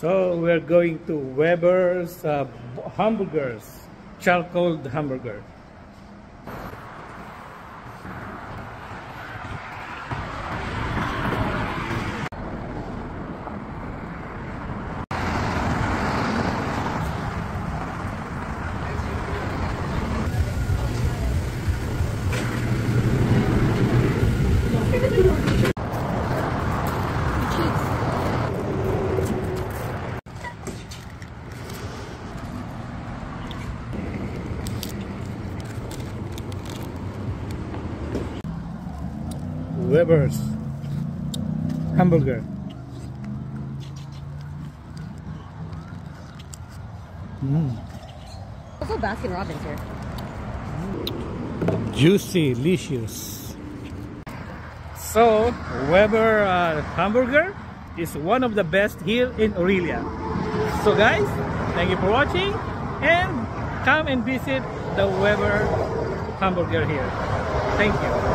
So we're going to Weber's uh, hamburgers, charcoal hamburger. Weber's hamburger. Mm. Also Baskin Robbins here. Juicy, delicious. So, Weber uh, hamburger is one of the best here in Orillia. So guys, thank you for watching and come and visit the Weber hamburger here. Thank you.